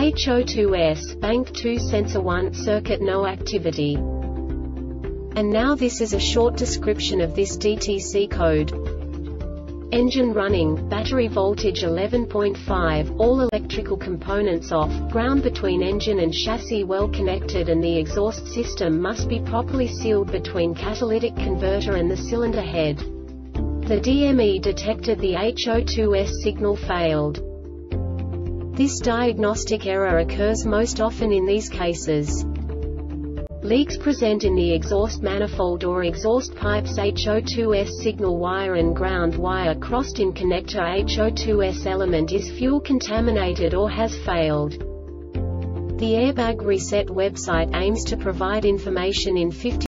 HO2S, bank 2 sensor 1, circuit no activity. And now this is a short description of this DTC code. Engine running, battery voltage 11.5, all electrical components off, ground between engine and chassis well connected and the exhaust system must be properly sealed between catalytic converter and the cylinder head. The DME detected the HO2S signal failed. This diagnostic error occurs most often in these cases. Leaks present in the exhaust manifold or exhaust pipes HO2S signal wire and ground wire crossed in connector HO2S element is fuel contaminated or has failed. The Airbag Reset website aims to provide information in 50